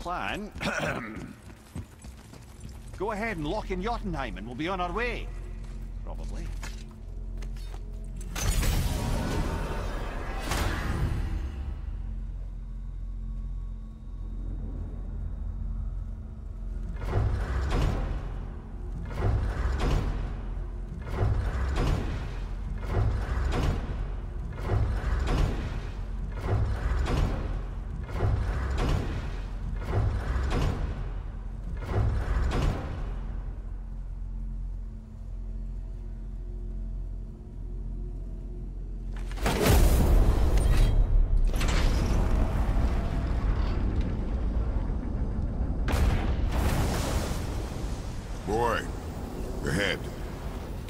plan... Go ahead and lock in Jotunheim and we'll be on our way.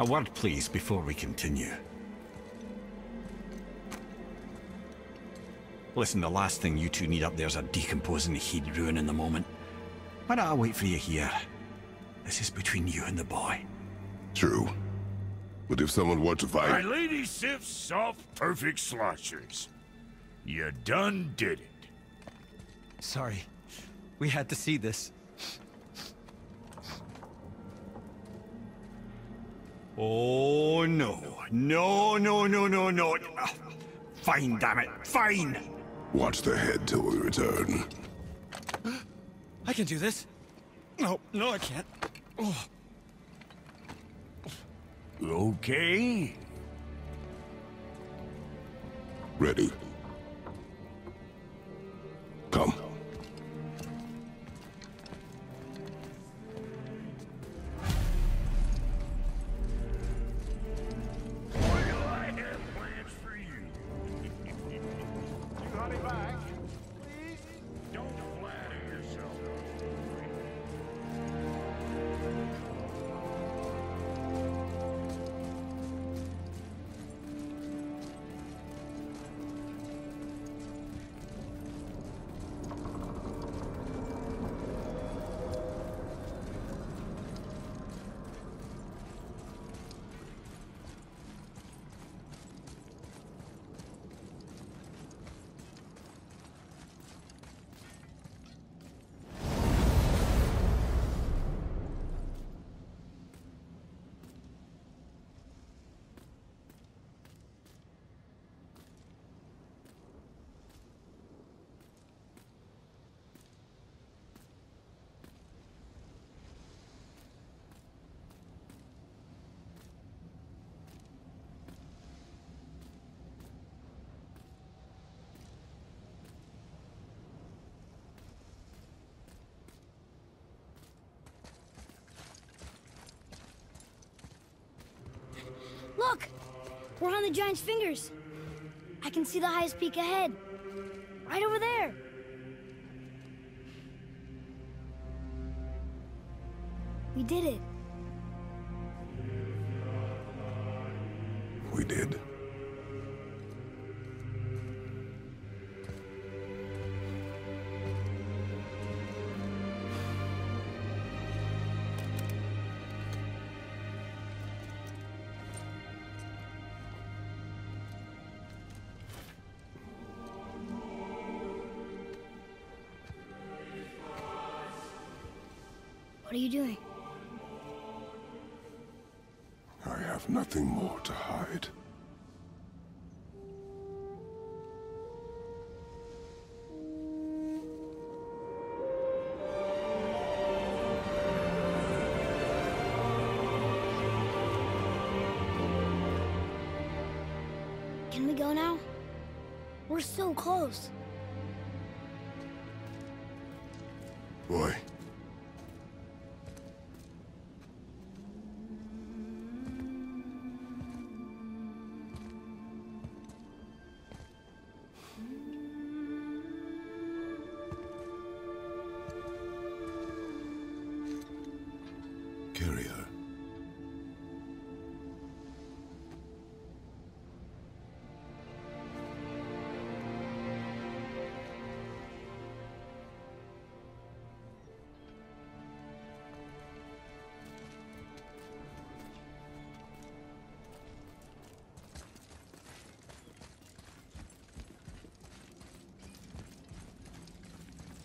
A word, please, before we continue. Listen, the last thing you two need up there's a decomposing heat ruin in the moment. Why don't I wait for you here? This is between you and the boy. True. But if someone were to My fight... lady sips soft, perfect sloshers. You done did it. Sorry. We had to see this. Oh, no. No, no, no, no, no. Fine, damn it. Fine! Watch the head till we return. I can do this. No, no, I can't. Oh, Okay. Ready. Come. We're on the giant's fingers. I can see the highest peak ahead. Right over there. What are you doing? I have nothing more to hide.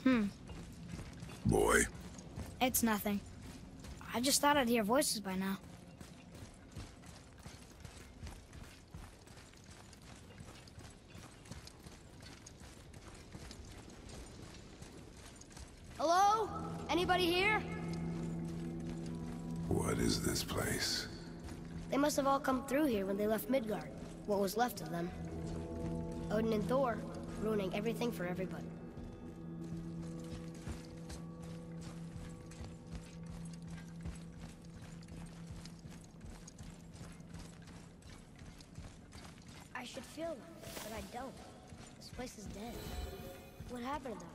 Hmm. Boy. It's nothing. I just thought I'd hear voices by now. Hello? Anybody here? What is this place? They must have all come through here when they left Midgard. What was left of them. Odin and Thor, ruining everything for everybody. I should feel them, but I don't. This place is dead. What happened to them?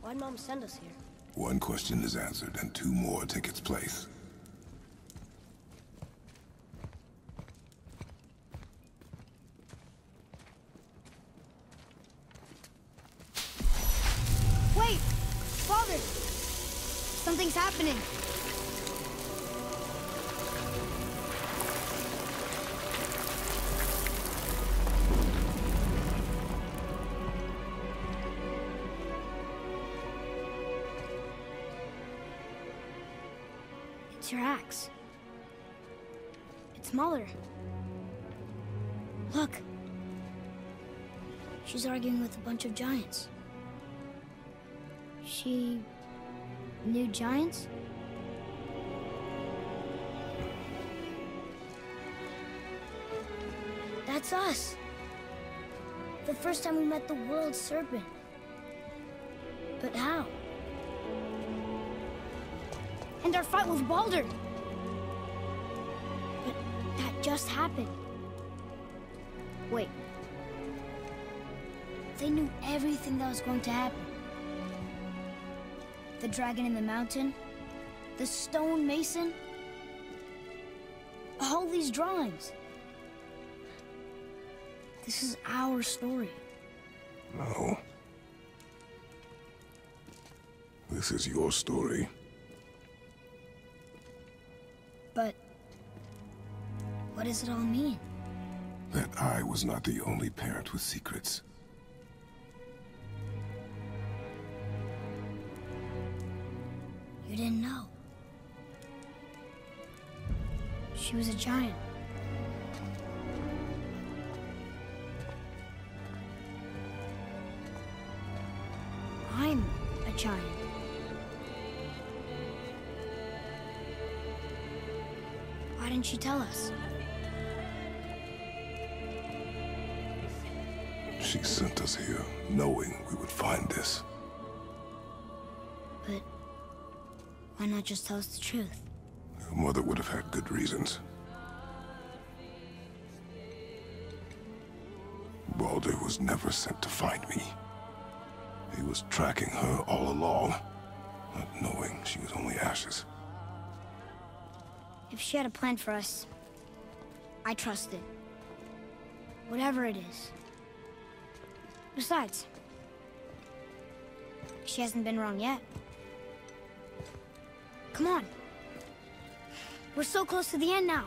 Why'd Mom send us here? One question is answered, and two more take its place. Look. She's arguing with a bunch of giants. She knew giants? That's us. The first time we met the world serpent. But how? And our fight with Baldur. But that just happened. Wait. They knew everything that was going to happen the dragon in the mountain, the stone mason, all these drawings. This is our story. No. This is your story. But what does it all mean? That I was not the only parent with secrets. You didn't know. She was a giant. I'm a giant. Why didn't she tell us? She sent us here, knowing we would find this. But why not just tell us the truth? Your mother would have had good reasons. Baldur was never sent to find me. He was tracking her all along, not knowing she was only ashes. If she had a plan for us, I trust it. Whatever it is. Besides, she hasn't been wrong yet. Come on. We're so close to the end now.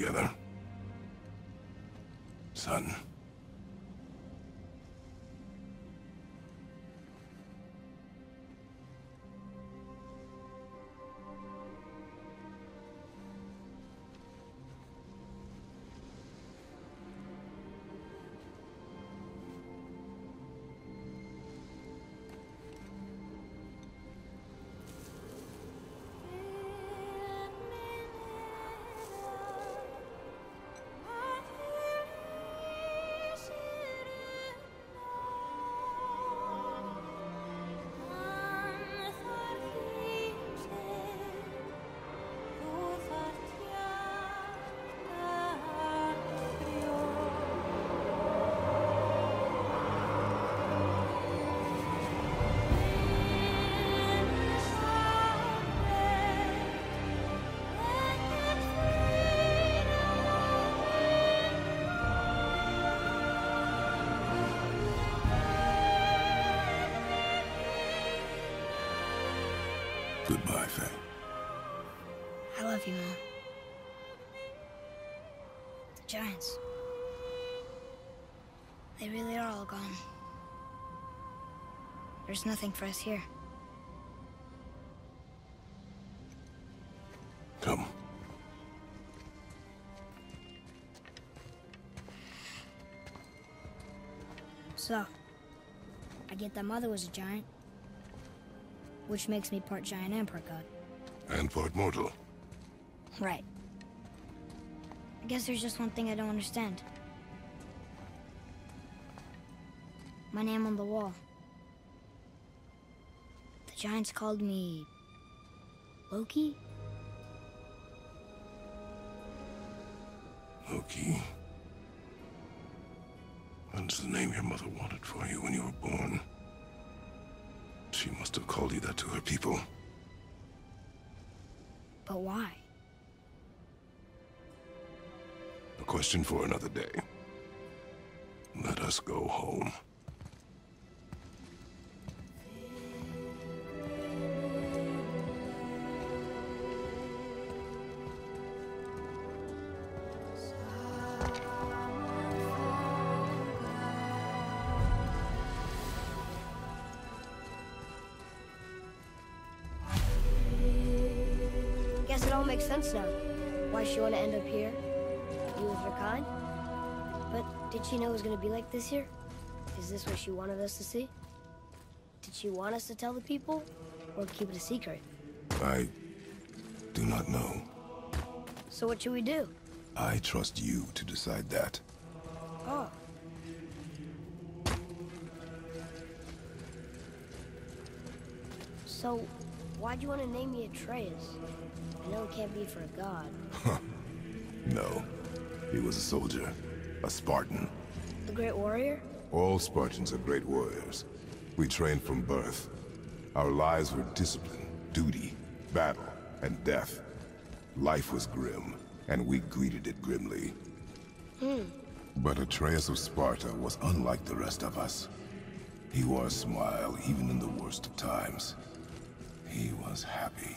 Together. Son. I love you, Mom. The Giants. They really are all gone. There's nothing for us here. Come. So, I get that Mother was a giant, which makes me part giant and part god. And part mortal. Right. I guess there's just one thing I don't understand. My name on the wall. The Giants called me... Loki? Loki. That's the name your mother wanted for you when you were born. She must have called you that to her people. But why? A question for another day. Let us go home. Makes sense now. Why she want to end up here? Be with her kind? But did she know it was going to be like this here? Is this what she wanted us to see? Did she want us to tell the people? Or keep it a secret? I do not know. So what should we do? I trust you to decide that. Oh. So, why'd you want to name me Atreus? It can't be for a god. No. He was a soldier. A Spartan. A Great Warrior? All Spartans are great warriors. We trained from birth. Our lives were discipline, duty, battle, and death. Life was grim, and we greeted it grimly. Hmm. But Atreus of Sparta was unlike the rest of us. He wore a smile even in the worst of times. He was happy.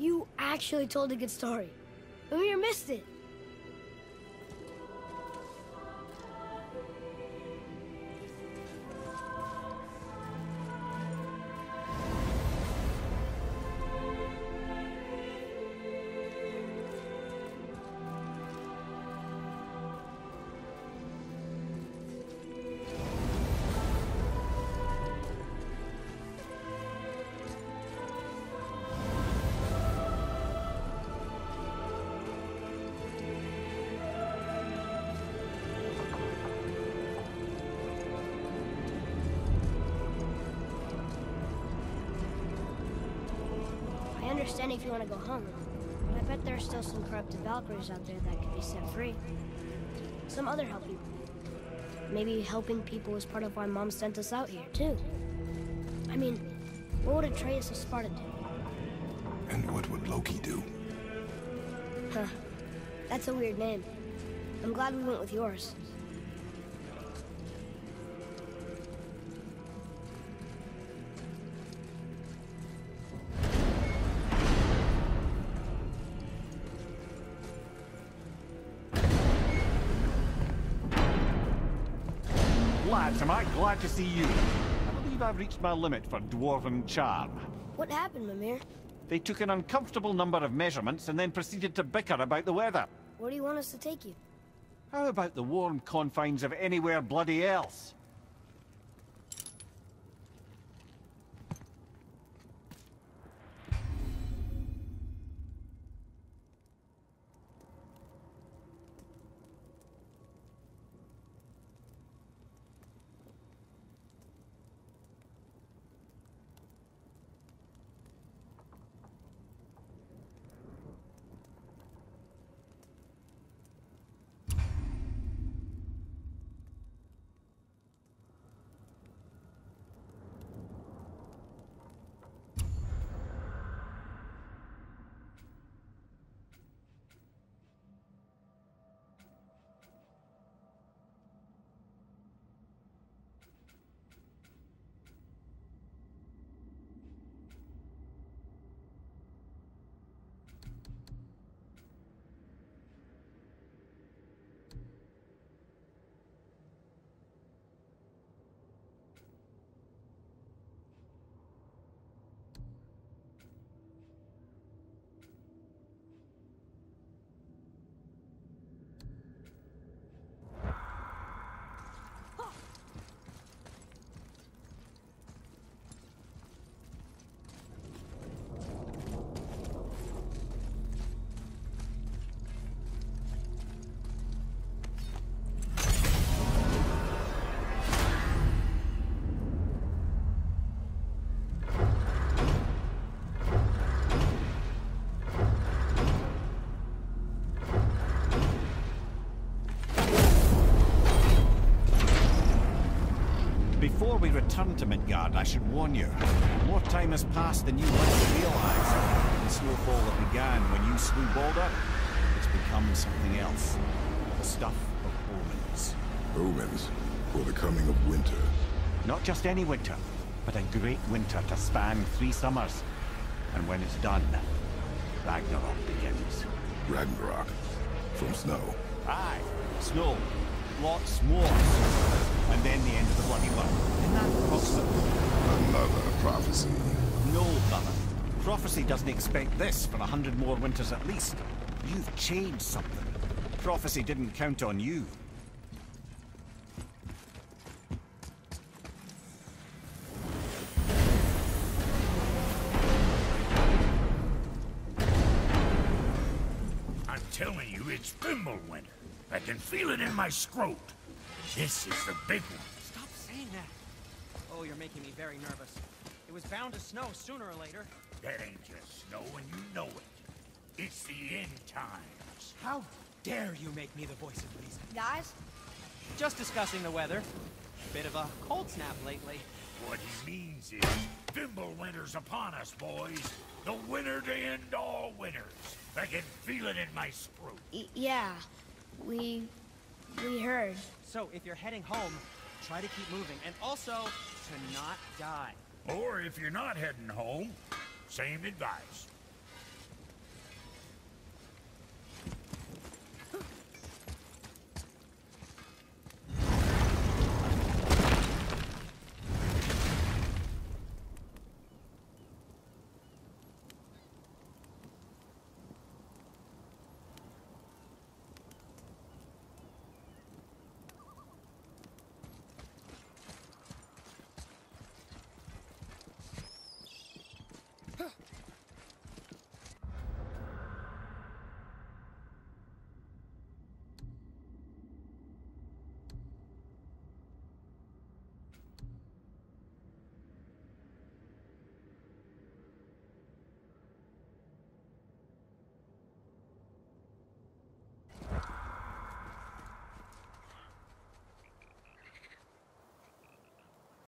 you actually told a good story. Mimir missed it. Understand if you want to go home, but I bet there are still some corrupted Valkyries out there that could be set free. Some other help people. Maybe helping people was part of why Mom sent us out here, too. I mean, what would Atreus of Sparta do? And what would Loki do? Huh. That's a weird name. I'm glad we went with yours. Lads, am I glad to see you. I believe I've reached my limit for dwarven charm. What happened, Mimir? They took an uncomfortable number of measurements and then proceeded to bicker about the weather. Where do you want us to take you? How about the warm confines of anywhere bloody else? Before we return to Midgard, I should warn you. More time has passed than you might realize. The snowfall that began when you slew Baldur, it's become something else. The stuff of omens. Omens for the coming of winter. Not just any winter, but a great winter to span three summers. And when it's done, Ragnarok begins. Ragnarok. From snow. Aye, snow. Lots more. And then the end of the bloody world. Isn't that possible? Another prophecy. No, brother. Prophecy doesn't expect this for a hundred more winters at least. You've changed something. Prophecy didn't count on you. I'm telling you, it's Bimble Fimbulwinter. I can feel it in my scrot. This is the big one. Stop saying that. Oh, you're making me very nervous. It was bound to snow sooner or later. That ain't just snow, and you know it. It's the end times. How dare you make me the voice of reason? Guys, Just discussing the weather. Bit of a cold snap lately. What he means is, Fimbulwinter's upon us, boys. The winter to end all winters. I can feel it in my scrot. y yeah, we we heard. So if you're heading home, try to keep moving. And also, to not die. Or if you're not heading home, same advice.